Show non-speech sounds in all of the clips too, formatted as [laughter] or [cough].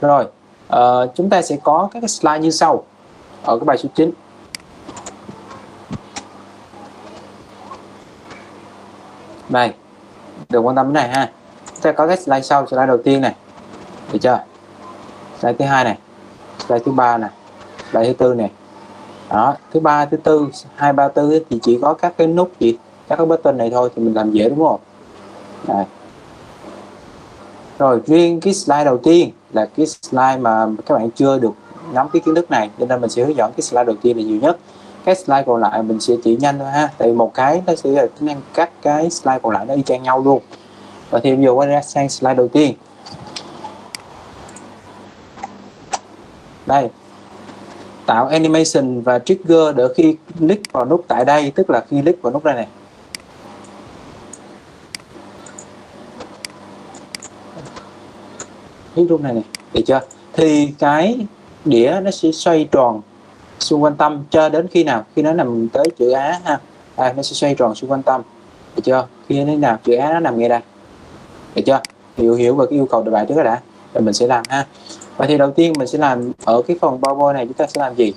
rồi uh, chúng ta sẽ có các cái slide như sau ở cái bài số 9 đây đừng quan tâm cái này ha. Chúng ta có cái slide sau slide đầu tiên này. Được chưa? Slide thứ hai này slide thứ ba này slide thứ tư này. Đó thứ ba thứ tư hai ba tư thì chỉ có các cái nút gì? Các cái button này thôi thì mình làm dễ đúng không? Đây. rồi riêng cái slide đầu tiên là cái slide mà các bạn chưa được nắm cái kiến thức này. Cho nên mình sẽ hướng dẫn cái slide đầu tiên là nhiều nhất. Cái slide còn lại mình sẽ chỉ nhanh thôi ha. Tại vì một cái nó sẽ là tính năng các cái slide còn lại nó y chang nhau luôn. Và thì bây giờ quay ra sang slide đầu tiên. Đây. Tạo animation và trigger để khi click vào nút tại đây, tức là khi click vào nút đây này. Cái rung này này được chưa? Thì cái đĩa nó sẽ xoay tròn xung quanh tâm cho đến khi nào? Khi nó nằm tới chữ á ha? À, nó sẽ xoay tròn xung quanh tâm được chưa? Khi nó nào chữ á nó nằm ngay đây được chưa? Hiểu hiểu về cái yêu cầu đề bài trước đã rồi mình sẽ làm ha. Và thì đầu tiên mình sẽ làm ở cái phần power này chúng ta sẽ làm gì?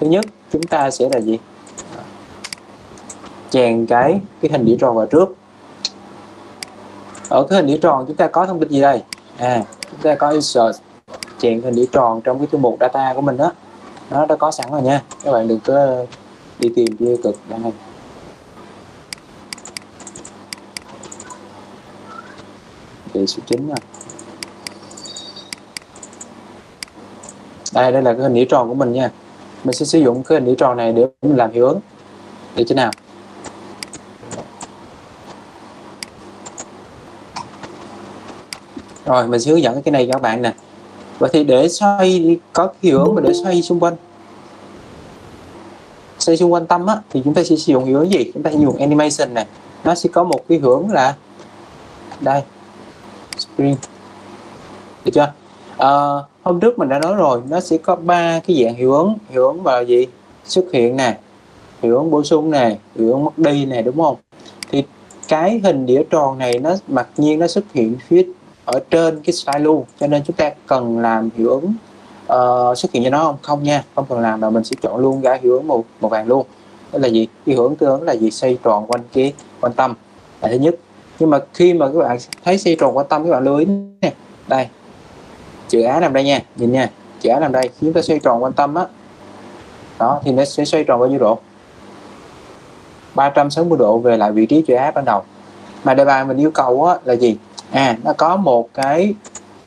Thứ nhất chúng ta sẽ là gì? Chèn cái cái hình đĩa tròn vào trước. Ở cái hình đĩa tròn chúng ta có thông tin gì đây? À chúng ta có insert chèn hình đĩa tròn trong cái thư mục data của mình đó nó đã có sẵn rồi nha. Các bạn đừng có uh, đi tìm chưa cực này thì số 9 rồi đây đây là cái hình đĩa tròn của mình nha. Mình sẽ sử dụng cái hình đĩa tròn này để mình làm hiệu ứng. Để thế nào? Rồi mình sẽ hướng dẫn cái này cho các bạn nè. Vậy thì để xoay có hiệu ứng mà để xoay xung quanh. Xoay xung quanh tâm á thì chúng ta sẽ sử dụng hiệu ứng gì? Chúng ta sẽ dùng animation này nó sẽ có một cái hiệu ứng là đây spring được chưa? À, hôm trước mình đã nói rồi nó sẽ có ba cái dạng hiệu ứng. Hiệu ứng vào gì? Xuất hiện nè hiệu ứng bổ sung nè hiệu ứng mất đi nè đúng không? Thì cái hình đĩa tròn này nó mặc nhiên nó xuất hiện phía ở trên cái slide luôn cho nên chúng ta cần làm hiệu ứng uh, xuất hiện cho nó không? Không nha không cần làm mà mình sẽ chọn luôn ra hiệu ứng màu màu vàng luôn. Đó là gì? Cái hiệu ứng tương ứng là gì? Xây tròn quanh cái quan tâm. Là thứ nhất. Nhưng mà khi mà các bạn thấy xây tròn quan tâm các bạn lưu ý nè. Đây. Chữ á nằm đây nha nhìn nha. Chữ á nằm đây. Chúng ta xoay tròn quan tâm á đó thì nó sẽ xoay tròn bao nhiêu độ? 360 độ về lại vị trí chữ á ban đầu. Mà đề bài mình yêu cầu á, là gì? À nó có một cái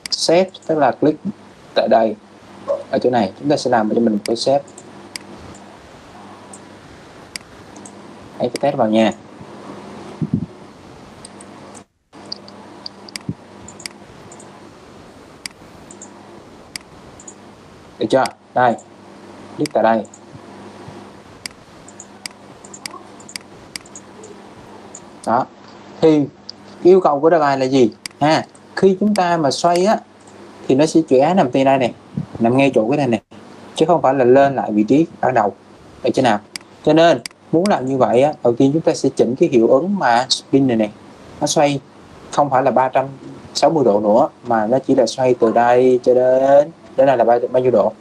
set, tức là click tại đây, ở chỗ này. Chúng ta sẽ làm cho mình một cái set. Hãy test vào nha. Được chưa? Đây. Click tại đây. Đó. Thì yêu cầu của đề bài là gì? Ha khi chúng ta mà xoay á thì nó sẽ chuyển nằm tay đây này nằm ngay chỗ cái này này chứ không phải là lên lại vị trí ban đầu. Được chưa nào? Cho nên muốn làm như vậy á đầu tiên chúng ta sẽ chỉnh cái hiệu ứng mà spin này này nó xoay không phải là 360 độ nữa mà nó chỉ là xoay từ đây cho đến đến đây là bao, bao nhiêu độ?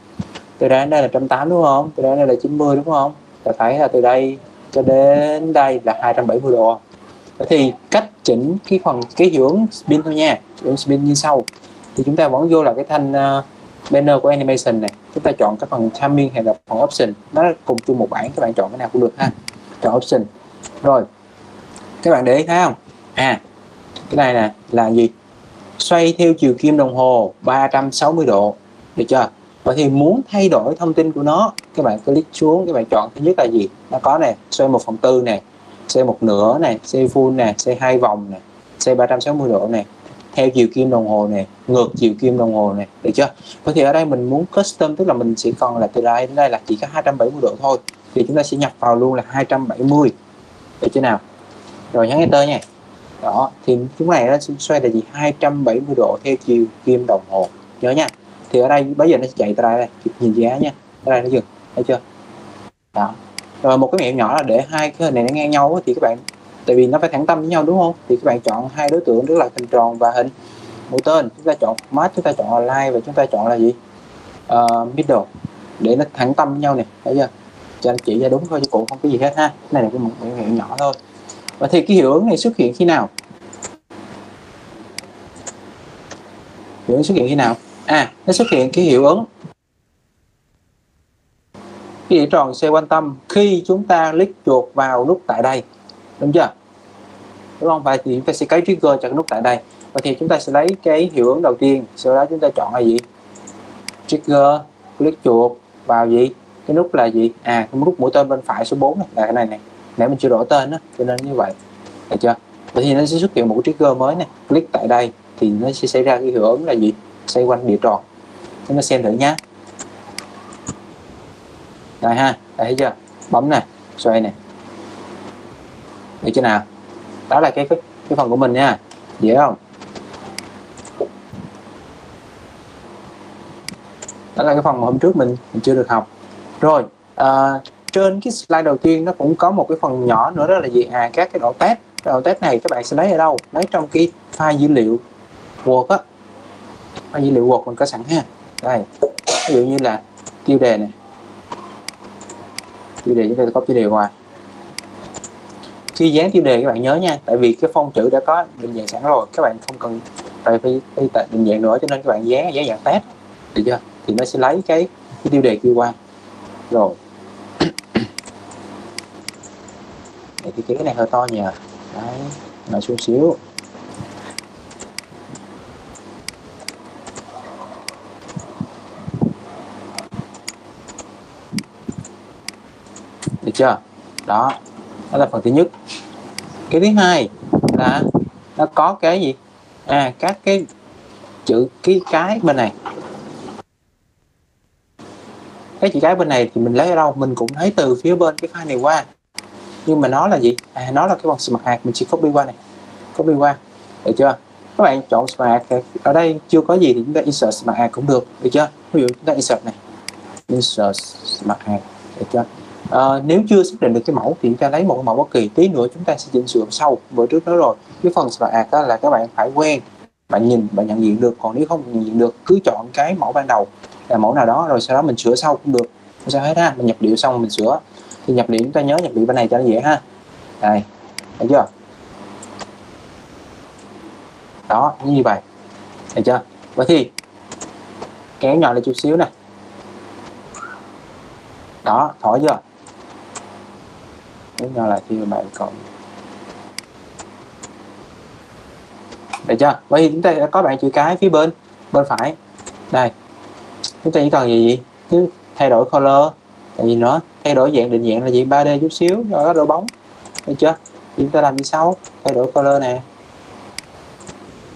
Từ đây đến đây là 180 đúng không? Từ đây đến đây là 90 đúng không? Ta thấy là từ đây cho đến đây là 270 độ thì cách chỉnh cái phần cái hiệu ứng spin thôi nha. Hiệu ứng spin như sau. Thì chúng ta vẫn vô là cái thanh uh, banner của animation này. Chúng ta chọn cái phần timing hay là phần option. Nó cùng chung một bảng các bạn chọn cái nào cũng được ha. Chọn option. Rồi. Các bạn để ý thấy không? À cái này nè là gì? Xoay theo chiều kim đồng hồ 360 độ. Được chưa? Vậy thì muốn thay đổi thông tin của nó các bạn click xuống các bạn chọn thứ nhất là gì? Nó có nè xoay một phần tư nè xoay một nửa này xoay full này, xoay hai vòng này xoay 360 độ này theo chiều kim đồng hồ này ngược chiều kim đồng hồ này được chưa? Có thể ở đây mình muốn custom tức là mình chỉ còn là từ đây đến đây là chỉ có 270 độ thôi thì chúng ta sẽ nhập vào luôn là 270 được chưa nào? Rồi nhấn enter nha. Đó thì chúng này nó xoay là gì? 270 độ theo chiều kim đồng hồ. Nhớ nha. Thì ở đây bây giờ nó chạy từ đây đây nhìn giá nha. Ở đây nó dừng thấy chưa? Đó rồi một cái mẹo nhỏ là để hai cái hình này nó ngang nhau thì các bạn tại vì nó phải thẳng tâm với nhau đúng không? Thì các bạn chọn hai đối tượng tức là hình tròn và hình mũi tên. Chúng ta chọn mát chúng ta chọn align và chúng ta chọn là gì? Uh, middle. Để nó thẳng tâm với nhau này thấy chưa? Cho anh chị ra đúng thôi chứ cũng không có gì hết ha. Cái này là cái một mẹo nhỏ thôi. Và thì cái hiệu ứng này xuất hiện khi nào? Hiệu ứng xuất hiện khi nào? À nó xuất hiện cái hiệu ứng cái điểm tròn xoay quanh tâm khi chúng ta click chuột vào nút tại đây. Đúng chưa? Đúng không? Vậy thì chúng ta sẽ cái trigger cho cái nút tại đây. Và thì chúng ta sẽ lấy cái hiệu ứng đầu tiên. Sau đó chúng ta chọn là gì? Trigger, click chuột vào gì? Cái nút là gì? À cái nút mũi tên bên phải số 4 này, là cái này này Nãy mình chưa đổi tên đó cho nên như vậy. Được chưa? Vậy thì nó sẽ xuất hiện một trigger mới này click tại đây thì nó sẽ xảy ra cái hiệu ứng là gì? Xoay quanh địa tròn. Chúng ta xem thử nhé đây ha đây thấy chưa? Bấm này xoay này được chưa nào? Đó là cái cái, cái phần của mình nha. Dễ không? Đó là cái phần mà hôm trước mình mình chưa được học. Rồi à, trên cái slide đầu tiên nó cũng có một cái phần nhỏ nữa đó là gì? À các cái độ test. Độ test này các bạn sẽ lấy ở đâu? Lấy trong cái file dữ liệu Word á. File dữ liệu Word mình có sẵn ha. Đây ví dụ như là tiêu đề này tiêu đề chúng ta có tiêu đề ngoài. Khi dán tiêu đề các bạn nhớ nha tại vì cái phông chữ đã có định dạng sẵn rồi các bạn không cần phải phải, phải định dạng nữa cho nên các bạn dán dán dạng test được chưa? Thì nó sẽ lấy cái, cái tiêu đề kia qua. Rồi. [coughs] Thì cái này hơi to nhờ. Đấy nó xuống xíu. Chưa? Đó đó là phần thứ nhất. Cái thứ hai là nó có cái gì? À các cái chữ cái cái bên này. Cái chữ cái bên này thì mình lấy ở đâu? Mình cũng thấy từ phía bên cái file này qua. Nhưng mà nó là gì? À nó là cái bằng smart hạt mình chỉ copy qua này. Copy qua. Được chưa? Các bạn chọn smart hạt ở đây chưa có gì thì chúng ta insert smart hạt cũng được. Được chưa? Ví dụ chúng ta insert này. Insert smart hạt được chưa? À, nếu chưa xác định được cái mẫu thì chúng ta lấy một cái mẫu bất kỳ tí nữa chúng ta sẽ chỉnh sửa sau bữa trước đó rồi. Cái phần smart ad đó là các bạn phải quen bạn nhìn bạn nhận diện được còn nếu không nhận diện được cứ chọn cái mẫu ban đầu là mẫu nào đó rồi sau đó mình sửa sau cũng được. Không sao hết ha mình nhập điệu xong mình sửa. Thì nhập điệu chúng ta nhớ nhập điệu bên này cho nó dễ ha. Đây thấy chưa? Đó như vậy. Thấy chưa? Vậy thì kéo nhỏ lại chút xíu nè. Đó thổi chưa? Kéo là khi mà bạn còn được chưa? Vậy thì chúng ta đã có bạn chữ cái phía bên bên phải. Đây. Chúng ta chỉ cần gì chứ thay đổi color. Tại vì nó thay đổi dạng định dạng là gì? 3D chút xíu, rồi nó độ bóng. Được chưa? Chúng ta làm như sau. Thay đổi color nè.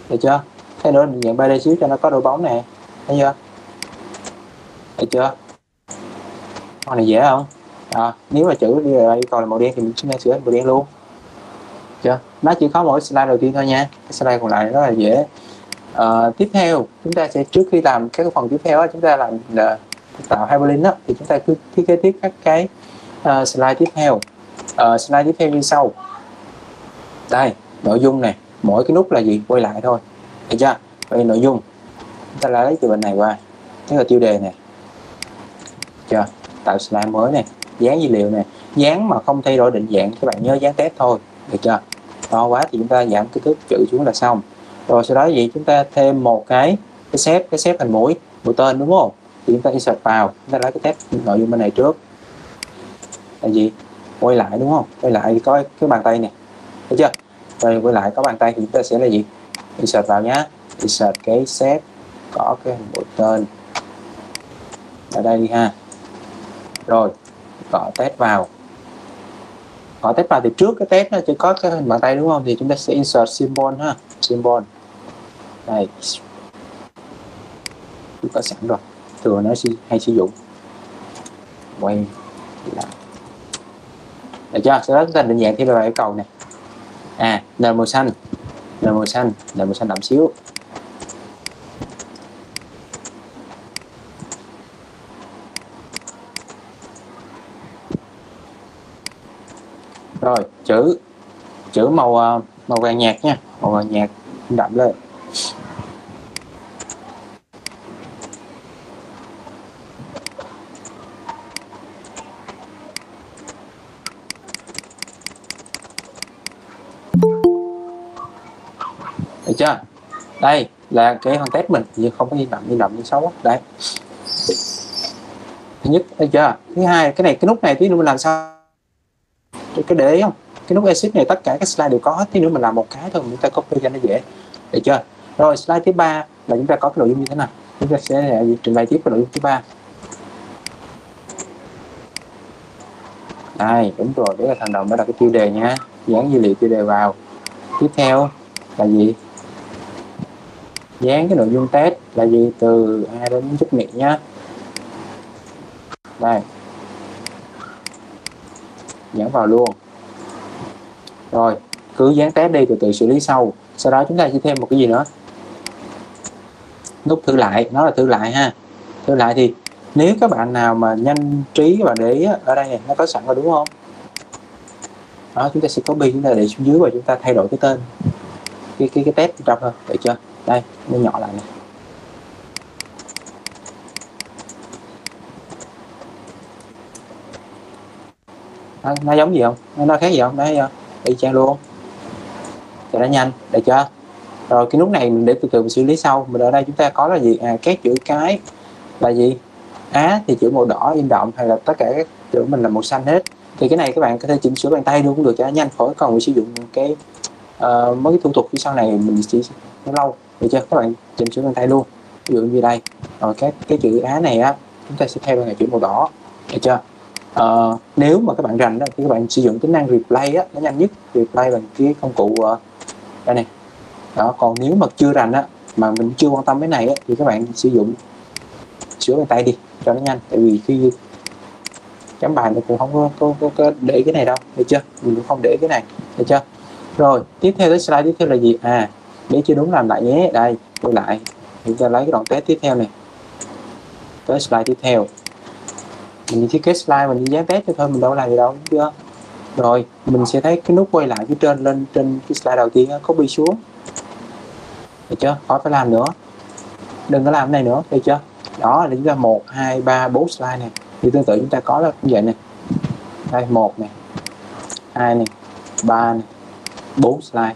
Được chưa? Thay đổi định dạng 3D xíu cho nó có độ bóng nè. Thấy chưa? Được chưa? Con này dễ không? À, nếu mà chữ đi yêu cầu là màu đen thì mình sẽ sửa màu đen luôn. Chưa? Nó chỉ có mỗi slide đầu tiên thôi nha. Cái slide còn lại rất là dễ. À, tiếp theo chúng ta sẽ trước khi làm các phần tiếp theo đó, chúng ta làm uh, tạo hyperlink đó, thì chúng ta cứ thiết kế tiếp các cái uh, slide tiếp theo. Uh, slide tiếp theo như sau. Đây nội dung này. Mỗi cái nút là gì? Quay lại thôi. Được chưa? Vậy nội dung. Chúng ta lấy từ bên này qua. Tức là tiêu đề này. Chưa? Tạo slide mới này dán dữ liệu này dán mà không thay đổi định dạng các bạn nhớ dán test thôi. Được chưa? To quá thì chúng ta giảm kích thước chữ xuống là xong. Rồi sau đó vậy chúng ta thêm một cái cái xếp cái xếp thành mũi mũi tên đúng không? Thì chúng ta insert vào, chúng ta lấy cái test nội dung bên này trước. Là gì? Quay lại đúng không? Quay lại có cái bàn tay này. Thấy chưa? Rồi quay lại có bàn tay thì chúng ta sẽ là gì? Insert vào nhá. Insert cái xếp có cái mũi tên. Ở đây đi ha. Rồi gõ test vào. Gõ test vào thì trước cái test nó chỉ có cái hình bàn tay đúng không? Thì chúng ta sẽ insert symbol ha, symbol. Đây. Ta sẵn rồi. Thường nó hay sử dụng. Quay lại. Được chưa? Sau đó chúng ta định dạng thêm bài yêu cầu này. À nền màu xanh. Nền màu xanh, nền màu xanh đậm xíu. chữ chữ màu ờ, màu vàng nhạt nha, màu vàng nhạt, đậm lên. Được chưa? Đây là cái phần test mình, nhưng không có di động di động như xấu đấy. Thứ nhất, thấy chưa? Thứ hai, cái này, cái nút này tí nữa mình làm sao? Cái để không? Cái nút exit này tất cả các slide đều có hết. Tí nữa mình làm một cái thôi chúng ta copy cho nó dễ. Được chưa? Rồi, slide thứ ba là chúng ta có cái nội dung như thế nào? Chúng ta sẽ à, trình bày tiếp cái nội dung thứ ba. Đây, đúng rồi đấy là thành đồng, đó là cái tiêu đề nha. Dán dữ liệu tiêu đề vào. Tiếp theo là gì? Dán cái nội dung test là gì? Từ A đến chút miệng nhá. Đây. Dán vào luôn rồi cứ dán test đi từ từ xử lý sau. Sau đó chúng ta sẽ thêm một cái gì nữa? Nút thử lại nó là thử lại ha. Thử lại thì nếu các bạn nào mà nhanh trí các bạn để ý ở đây này, nó có sẵn rồi đúng không? Đó chúng ta sẽ copy chúng ta để xuống dưới và chúng ta thay đổi cái tên. Cái cái cái test trong thôi được chưa? Đây nó nhỏ lại này nó, nó giống gì không? Nó, khác gì không? Đấy y chang luôn. Cho nó nhanh được chưa? Rồi cái nút này mình để từ từ mình xử lý sau. Mình ở đây chúng ta có là gì? À các chữ cái là gì? Á thì chữ màu đỏ in động hay là tất cả các chữ mình là màu xanh hết. Thì cái này các bạn có thể chỉnh sửa bàn tay luôn cũng được cho nó nhanh khỏi còn sử dụng cái uh, mấy cái thủ tục phía sau này mình chỉ nó lâu. Được chưa? Các bạn chỉnh sửa bàn tay luôn. Ví dụ như đây. Rồi các cái chữ á này á chúng ta sẽ thay bằng chữ màu đỏ. Được chưa? Uh, nếu mà các bạn rành đó thì các bạn sử dụng tính năng replay á nó nhanh nhất replay bằng cái công cụ uh, đây này. Đó còn nếu mà chưa rành á mà mình chưa quan tâm cái này á, thì các bạn sử dụng sửa bàn tay đi cho nó nhanh. Tại vì khi chấm bài mình cũng không có, có, có, có để cái này đâu được chưa? Mình cũng không để cái này được chưa? Rồi tiếp theo tới slide tiếp theo là gì? À để chưa đúng làm lại nhé. Đây tôi lại chúng ta lấy cái đoạn test tiếp theo này. Tới slide tiếp theo mình thiết kế slide mình dán test cho thôi, mình đâu làm gì đâu, đúng chưa? Rồi, mình sẽ thấy cái nút quay lại phía trên, lên trên cái slide đầu tiên copy xuống. Được chưa? Khỏi phải làm nữa. Đừng có làm cái này nữa, được chưa? Đó là chúng ta một, hai, ba, bốn slide này. Thì tương tự chúng ta có là như vậy này. Đây, một này, hai này, ba này, bốn slide.